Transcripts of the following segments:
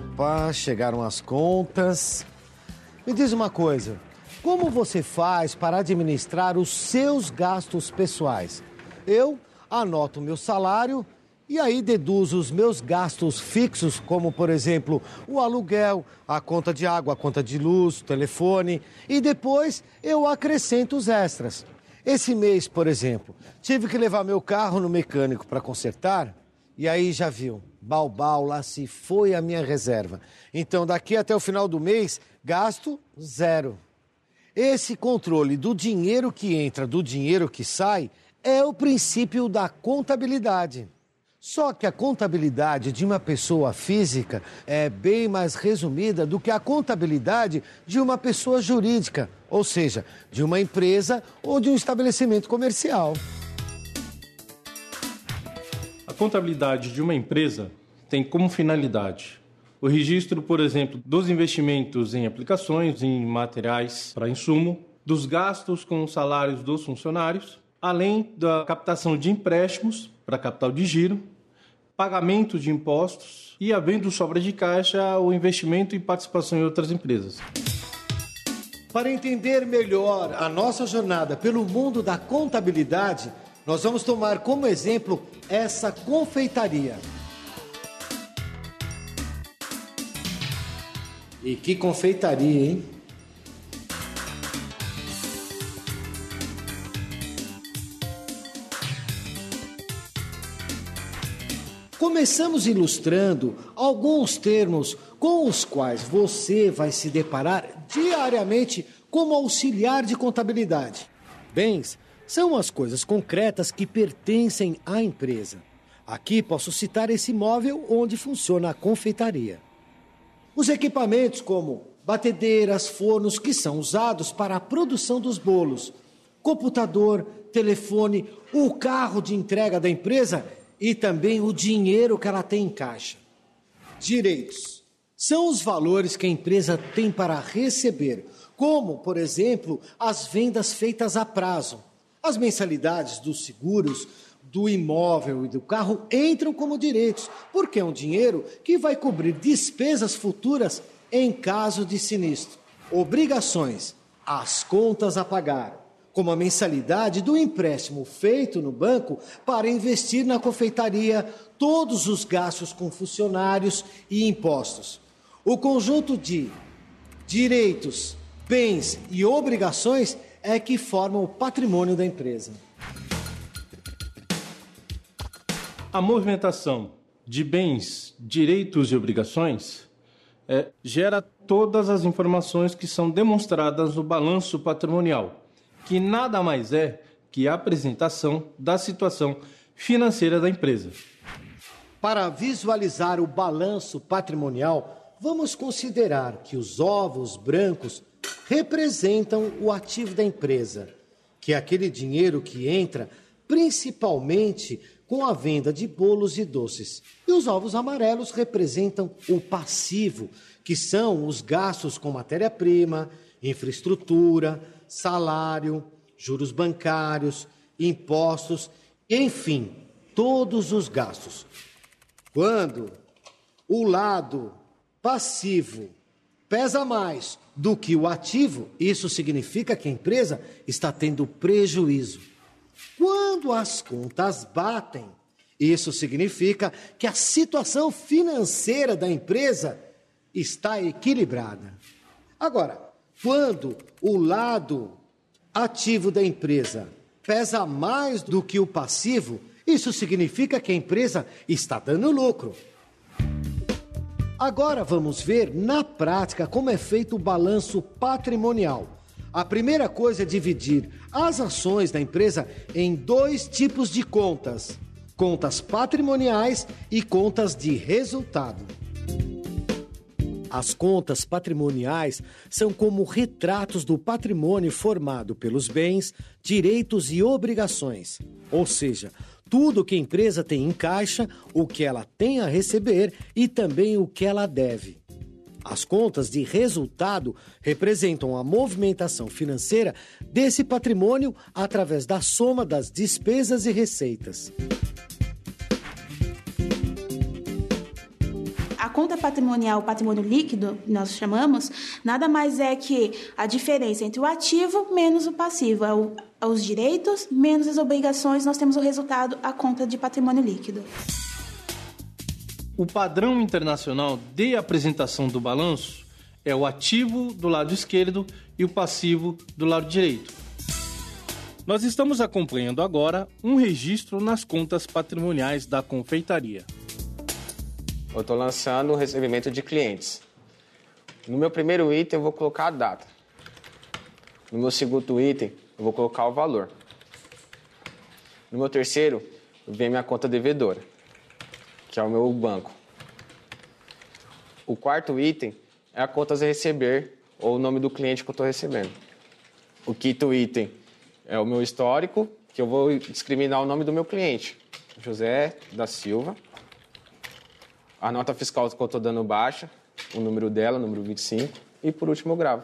Opa, chegaram as contas. Me diz uma coisa: como você faz para administrar os seus gastos pessoais? Eu anoto meu salário e aí deduzo os meus gastos fixos, como por exemplo o aluguel, a conta de água, a conta de luz, o telefone, e depois eu acrescento os extras. Esse mês, por exemplo, tive que levar meu carro no mecânico para consertar, e aí já viu, balbal, lá se foi a minha reserva. Então daqui até o final do mês, gasto zero. Esse controle do dinheiro que entra, do dinheiro que sai, é o princípio da contabilidade. Só que a contabilidade de uma pessoa física é bem mais resumida do que a contabilidade de uma pessoa jurídica, ou seja, de uma empresa ou de um estabelecimento comercial. Contabilidade de uma empresa tem como finalidade o registro, por exemplo, dos investimentos em aplicações, em materiais para insumo, dos gastos com os salários dos funcionários, além da captação de empréstimos para capital de giro, pagamento de impostos e, havendo sobra de caixa, o investimento e participação em outras empresas. Para entender melhor a nossa jornada pelo mundo da contabilidade, nós vamos tomar como exemplo essa confeitaria. E que confeitaria, hein? Começamos ilustrando alguns termos com os quais você vai se deparar diariamente como auxiliar de contabilidade. Bens são as coisas concretas que pertencem à empresa. Aqui posso citar esse móvel onde funciona a confeitaria. Os equipamentos como batedeiras, fornos que são usados para a produção dos bolos, computador, telefone, o carro de entrega da empresa e também o dinheiro que ela tem em caixa. Direitos são os valores que a empresa tem para receber, como, por exemplo, as vendas feitas a prazo. As mensalidades dos seguros, do imóvel e do carro entram como direitos, porque é um dinheiro que vai cobrir despesas futuras em caso de sinistro. Obrigações, as contas a pagar como a mensalidade do empréstimo feito no banco para investir na confeitaria todos os gastos com funcionários e impostos. O conjunto de direitos, bens e obrigações é que formam o patrimônio da empresa. A movimentação de bens, direitos e obrigações é, gera todas as informações que são demonstradas no balanço patrimonial que nada mais é que a apresentação da situação financeira da empresa. Para visualizar o balanço patrimonial, vamos considerar que os ovos brancos representam o ativo da empresa, que é aquele dinheiro que entra principalmente com a venda de bolos e doces. E os ovos amarelos representam o passivo, que são os gastos com matéria-prima, infraestrutura, salário, juros bancários, impostos, enfim, todos os gastos. Quando o lado passivo pesa mais do que o ativo, isso significa que a empresa está tendo prejuízo. Quando as contas batem, isso significa que a situação financeira da empresa está equilibrada. Agora, quando o lado ativo da empresa pesa mais do que o passivo, isso significa que a empresa está dando lucro. Agora vamos ver na prática como é feito o balanço patrimonial. A primeira coisa é dividir as ações da empresa em dois tipos de contas: contas patrimoniais e contas de resultado. As contas patrimoniais são como retratos do patrimônio formado pelos bens, direitos e obrigações. Ou seja, tudo que a empresa tem em caixa, o que ela tem a receber e também o que ela deve. As contas de resultado representam a movimentação financeira desse patrimônio através da soma das despesas e receitas. A conta patrimonial, o patrimônio líquido, nós chamamos, nada mais é que a diferença entre o ativo menos o passivo. É o, é os direitos menos as obrigações, nós temos o resultado, a conta de patrimônio líquido. O padrão internacional de apresentação do balanço é o ativo do lado esquerdo e o passivo do lado direito. Nós estamos acompanhando agora um registro nas contas patrimoniais da confeitaria. Eu estou lançando o recebimento de clientes. No meu primeiro item, eu vou colocar a data. No meu segundo item, eu vou colocar o valor. No meu terceiro, vem minha conta devedora, que é o meu banco. O quarto item é a conta a receber ou o nome do cliente que eu estou recebendo. O quinto item é o meu histórico, que eu vou discriminar o nome do meu cliente. José da Silva. A nota fiscal que eu estou dando baixa, o número dela, número 25. E por último eu gravo.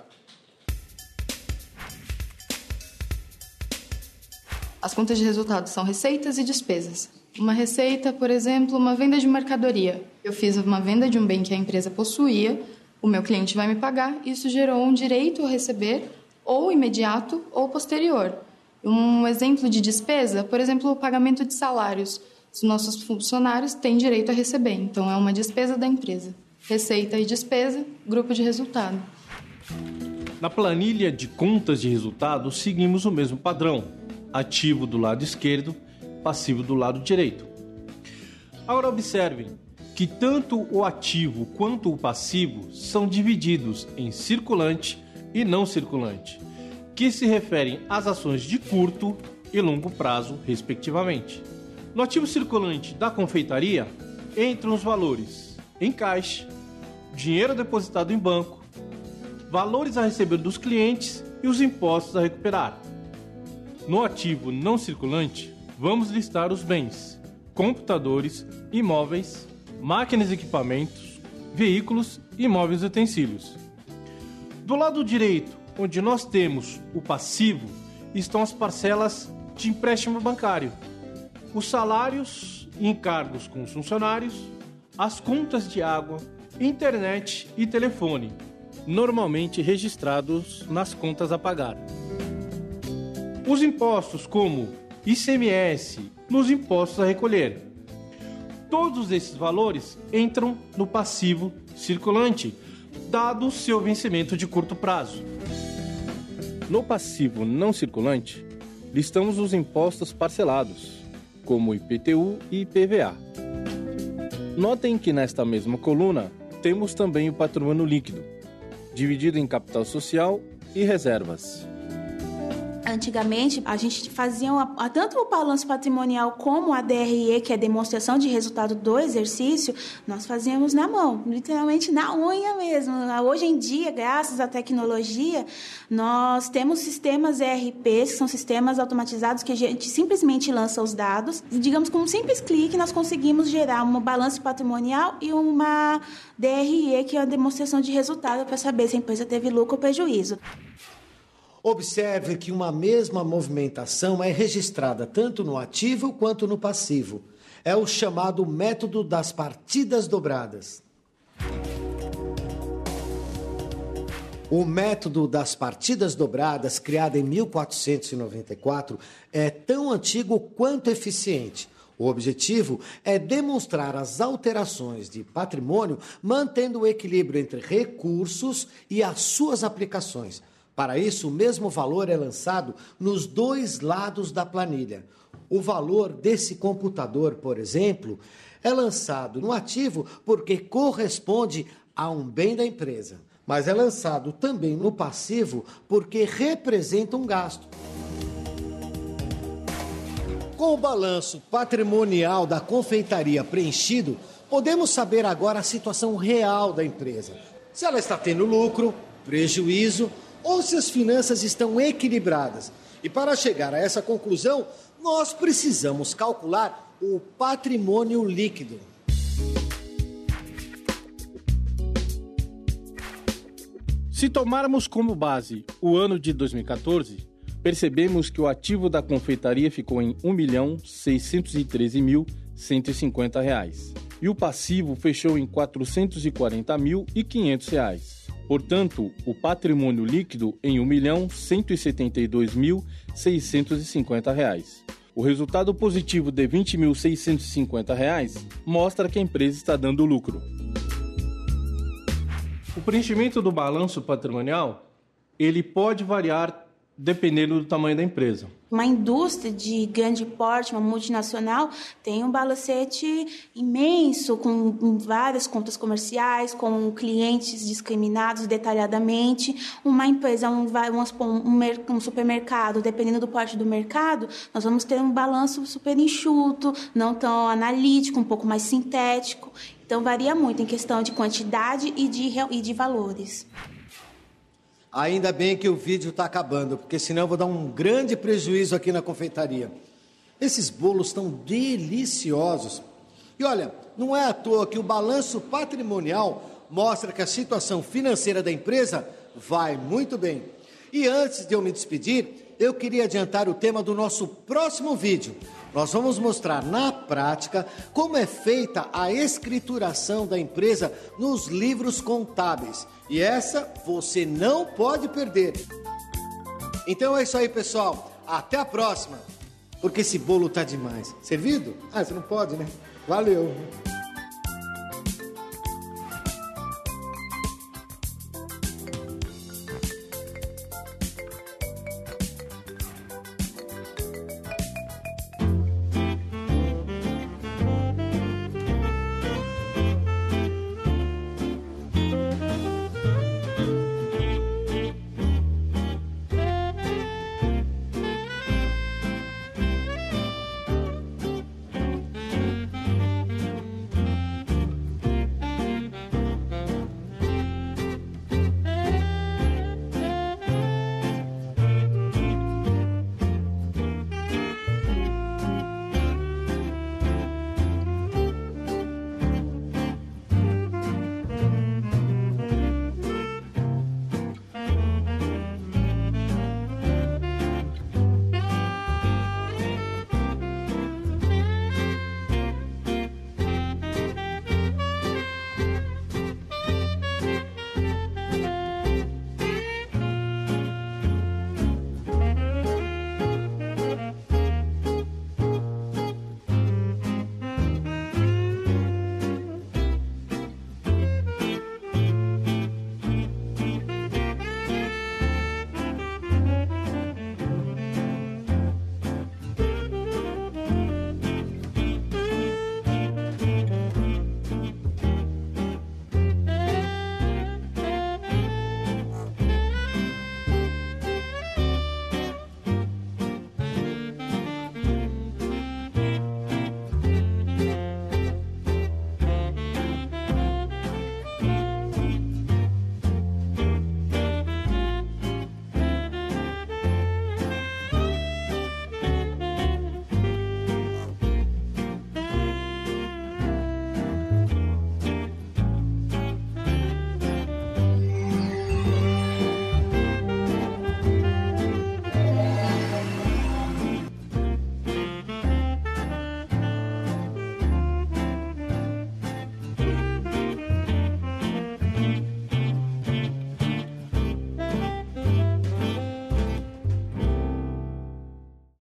As contas de resultados são receitas e despesas. Uma receita, por exemplo, uma venda de mercadoria. Eu fiz uma venda de um bem que a empresa possuía, o meu cliente vai me pagar, isso gerou um direito a receber, ou imediato ou posterior. Um exemplo de despesa, por exemplo, o pagamento de salários. Os nossos funcionários têm direito a receber, então é uma despesa da empresa. Receita e despesa, grupo de resultado. Na planilha de contas de resultado, seguimos o mesmo padrão: ativo do lado esquerdo, passivo do lado direito. Agora observem que tanto o ativo quanto o passivo são divididos em circulante e não circulante que se referem às ações de curto e longo prazo, respectivamente. No ativo circulante da confeitaria entram os valores em caixa, dinheiro depositado em banco, valores a receber dos clientes e os impostos a recuperar. No ativo não circulante, vamos listar os bens: computadores, imóveis, máquinas e equipamentos, veículos e móveis e utensílios. Do lado direito, onde nós temos o passivo, estão as parcelas de empréstimo bancário, os salários e encargos com os funcionários, as contas de água, internet e telefone, normalmente registrados nas contas a pagar. Os impostos, como ICMS, nos impostos a recolher. Todos esses valores entram no passivo circulante, dado o seu vencimento de curto prazo. No passivo não circulante, listamos os impostos parcelados, como IPTU e IPVA. Notem que nesta mesma coluna temos também o patrimônio líquido, dividido em capital social e reservas. Antigamente, a gente fazia uma, tanto o balanço patrimonial como a DRE, que é a demonstração de resultado do exercício, nós fazíamos na mão, literalmente na unha mesmo. Hoje em dia, graças à tecnologia, nós temos sistemas ERPs, que são sistemas automatizados que a gente simplesmente lança os dados. E, digamos, com um simples clique, nós conseguimos gerar um balanço patrimonial e uma DRE, que é a demonstração de resultado para saber se a empresa teve lucro ou prejuízo. Observe que uma mesma movimentação é registrada tanto no ativo quanto no passivo. É o chamado método das partidas dobradas. O método das partidas dobradas, criado em 1494, é tão antigo quanto eficiente. O objetivo é demonstrar as alterações de patrimônio, mantendo o equilíbrio entre recursos e as suas aplicações. Para isso, o mesmo valor é lançado nos dois lados da planilha. O valor desse computador, por exemplo, é lançado no ativo porque corresponde a um bem da empresa, mas é lançado também no passivo porque representa um gasto. Com o balanço patrimonial da confeitaria preenchido, podemos saber agora a situação real da empresa. Se ela está tendo lucro, prejuízo ou se as finanças estão equilibradas. E para chegar a essa conclusão, nós precisamos calcular o patrimônio líquido. Se tomarmos como base o ano de 2014, percebemos que o ativo da confeitaria ficou em R$ 1.613.150. e o passivo fechou em R$ 440.500. Portanto, o patrimônio líquido em R$ 1.172.650. O resultado positivo de R$ 20.650 mostra que a empresa está dando lucro. O preenchimento do balanço patrimonial ele pode variar dependendo do tamanho da empresa. Uma indústria de grande porte, uma multinacional, tem um balancete imenso, com várias contas comerciais, com clientes discriminados detalhadamente. Uma empresa, um, um, um supermercado, dependendo do porte do mercado, nós vamos ter um balanço super enxuto, não tão analítico, um pouco mais sintético. Então, varia muito em questão de quantidade e de, e de valores. Ainda bem que o vídeo está acabando, porque senão eu vou dar um grande prejuízo aqui na confeitaria. Esses bolos estão deliciosos. E olha, não é à toa que o balanço patrimonial mostra que a situação financeira da empresa vai muito bem. E antes de eu me despedir, eu queria adiantar o tema do nosso próximo vídeo. Nós vamos mostrar na prática como é feita a escrituração da empresa nos livros contábeis. E essa você não pode perder. Então é isso aí, pessoal. Até a próxima. Porque esse bolo tá demais. Servido? Ah, você não pode, né? Valeu.